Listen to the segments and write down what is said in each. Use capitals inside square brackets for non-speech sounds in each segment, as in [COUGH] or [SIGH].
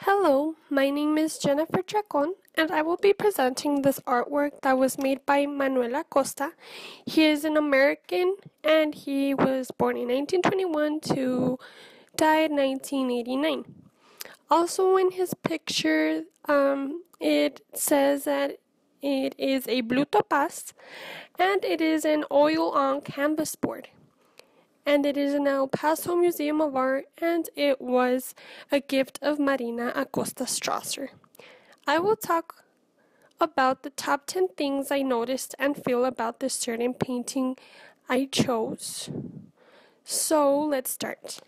Hello, my name is Jennifer Chacon, and I will be presenting this artwork that was made by Manuel Acosta. He is an American, and he was born in 1921 to died 1989. Also, in his picture, um, it says that it is a blue topaz, and it is an oil on canvas board and it is El Paso Museum of Art, and it was a gift of Marina Acosta Strasser. I will talk about the top 10 things I noticed and feel about this certain painting I chose. So let's start.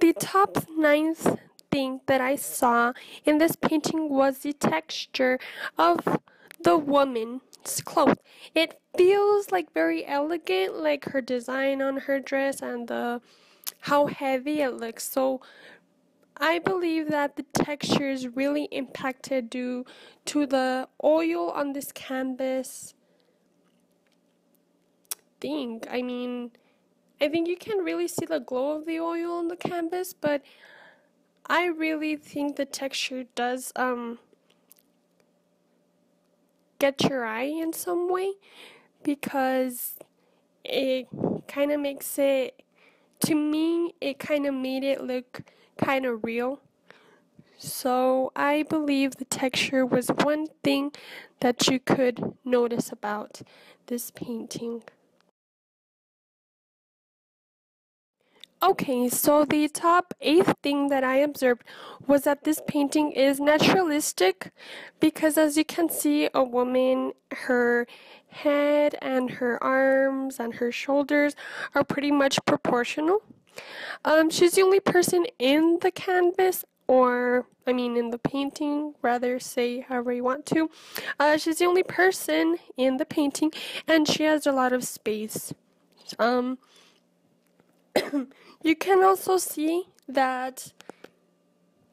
The top ninth thing that I saw in this painting was the texture of the woman's clothes. It feels like very elegant, like her design on her dress and the how heavy it looks. So I believe that the texture is really impacted due to the oil on this canvas thing. I mean, I think you can really see the glow of the oil on the canvas, but I really think the texture does um get your eye in some way because it kind of makes it to me it kind of made it look kind of real. So i believe the texture was one thing that you could notice about this painting Okay, so the top eighth thing that I observed was that this painting is naturalistic because as you can see, a woman, her head and her arms and her shoulders are pretty much proportional. Um, she's the only person in the canvas or I mean in the painting, rather say however you want to. Uh, she's the only person in the painting and she has a lot of space. Um, [COUGHS] you can also see that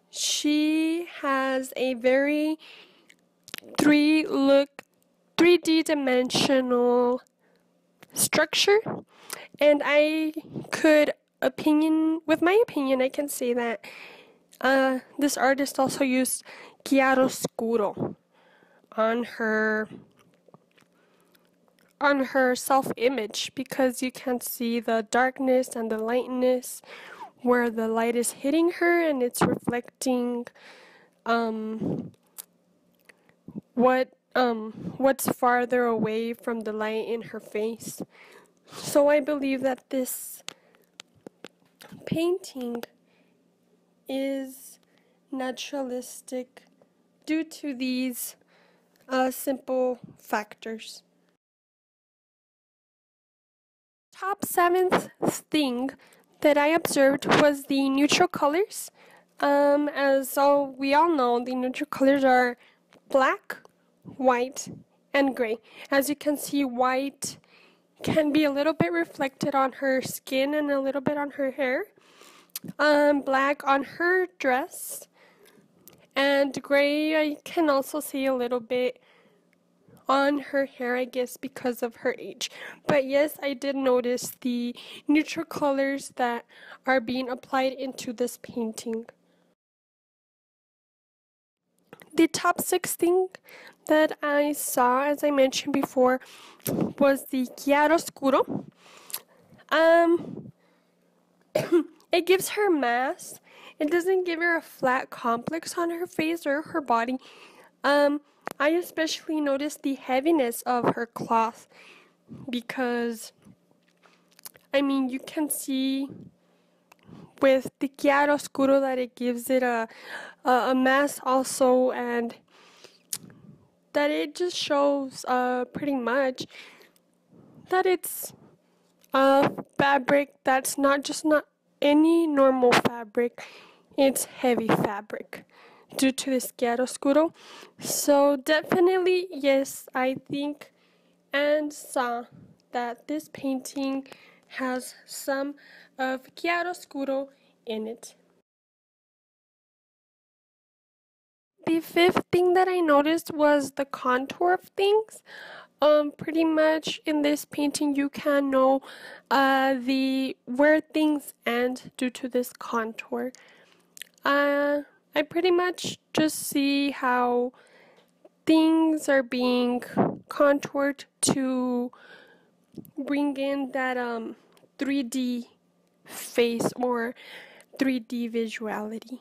she has a very three look 3D dimensional structure. And I could opinion with my opinion I can say that uh, this artist also used chiaroscuro on her on her self image because you can see the darkness and the lightness where the light is hitting her and it's reflecting um, what um, what's farther away from the light in her face. So I believe that this painting is naturalistic due to these uh, simple factors. Top seventh thing that I observed was the neutral colors. Um, as all we all know, the neutral colors are black, white, and gray. As you can see, white can be a little bit reflected on her skin and a little bit on her hair. Um, black on her dress, and gray I can also see a little bit on her hair, I guess, because of her age. But yes, I did notice the neutral colors that are being applied into this painting. The top six thing that I saw, as I mentioned before, was the chiaroscuro. Um, [COUGHS] it gives her mass. It doesn't give her a flat complex on her face or her body. Um, I especially noticed the heaviness of her cloth because, I mean, you can see with the chiaroscuro that it gives it a, a, a mass also and that it just shows uh, pretty much that it's a fabric that's not just not any normal fabric. It's heavy fabric due to this chiaroscuro. So definitely, yes, I think and saw that this painting has some of chiaroscuro in it. The fifth thing that I noticed was the contour of things. um pretty much in this painting you can know uh the where things end due to this contour uh i pretty much just see how things are being contoured to bring in that um 3d face or 3d visuality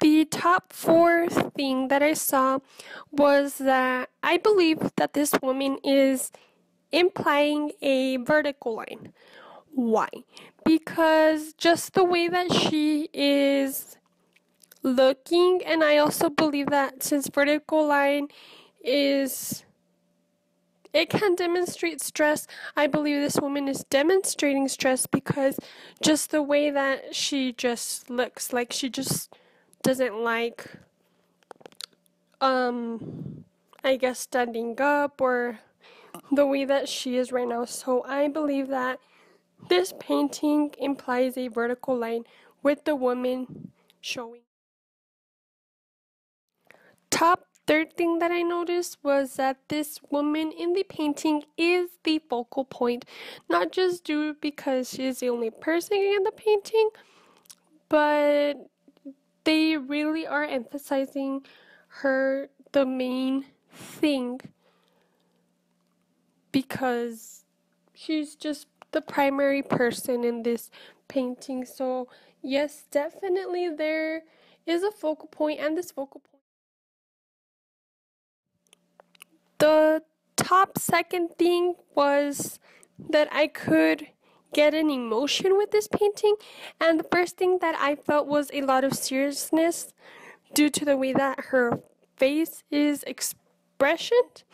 The top four thing that I saw was that I believe that this woman is implying a vertical line. Why? Because just the way that she is looking, and I also believe that since vertical line is it can demonstrate stress. I believe this woman is demonstrating stress because just the way that she just looks like she just doesn't like um I guess standing up or the way that she is right now. So I believe that this painting implies a vertical line with the woman showing. Top third thing that I noticed was that this woman in the painting is the focal point, not just due because she is the only person in the painting, but they really are emphasizing her the main thing because she's just the primary person in this painting. So, yes, definitely there is a focal point, and this focal point. The top second thing was that I could get an emotion with this painting. And the first thing that I felt was a lot of seriousness due to the way that her face is expressioned.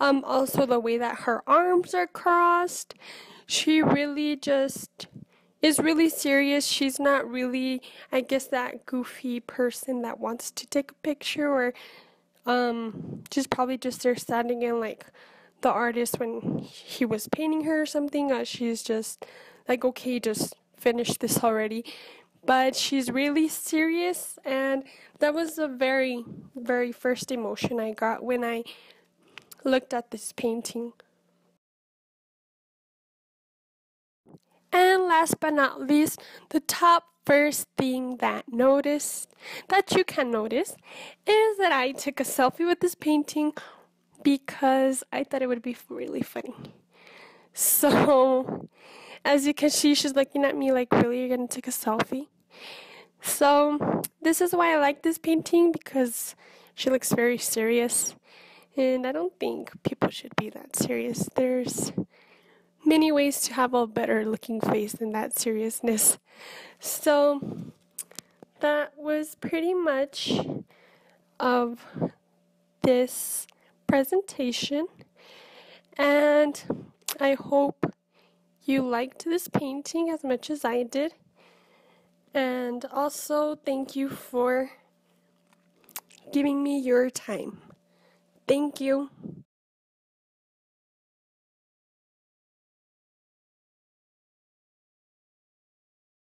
Um, also the way that her arms are crossed. She really just is really serious. She's not really, I guess, that goofy person that wants to take a picture or um, she's probably just there standing in like the artist when he was painting her or something. Uh, she's just like, okay, just finish this already. But she's really serious, and that was the very, very first emotion I got when I looked at this painting. And last but not least, the top first thing that noticed that you can notice is that I took a selfie with this painting because I thought it would be really funny. So, as you can see, she's looking at me like, really, you're gonna take a selfie? So, this is why I like this painting because she looks very serious. And I don't think people should be that serious. There's many ways to have a better looking face than that seriousness. So, that was pretty much of this presentation and I hope you liked this painting as much as I did and also thank you for giving me your time. Thank you.